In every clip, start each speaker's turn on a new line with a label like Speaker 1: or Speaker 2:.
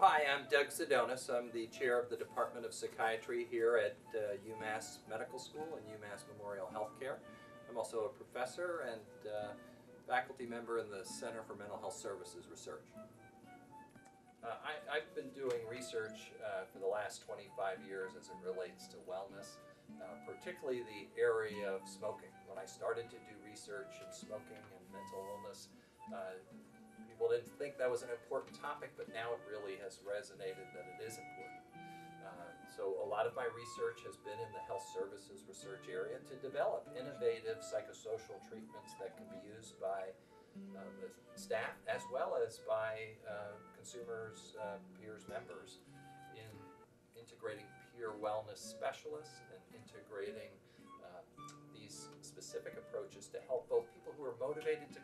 Speaker 1: hi, I'm Doug Ziedonis. I'm the chair of the Department of Psychiatry here at uh, UMass Medical School and UMass Memorial Healthcare. I'm also a professor and uh, faculty member in the Center for Mental Health Services Research. Uh, I, have been doing research uh, for the last 25 years as it relates to wellness, uh, particularly the area of smoking. When I started to do research in smoking and mental illness, uh, People didn't think that was an important topic, but now it really has resonated that it is important. Uh, so a lot of my research has been in the health services research area to develop innovative psychosocial treatments that can be used by uh, the staff as well as by uh, consumers, uh, peers, members in integrating peer wellness specialists and integrating uh, these specific approaches to help both people who are motivated to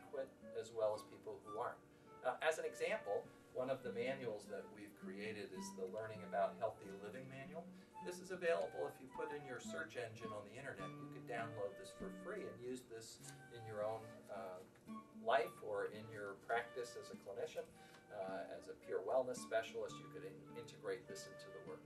Speaker 1: Uh, as an example, one of the manuals that we've created is the Learning About Healthy Living Manual. This is available if you put in your search engine on the internet. You could download this for free and use this in your own uh, life or in your practice as a clinician. Uh, as a peer wellness specialist, you could in integrate this into the work.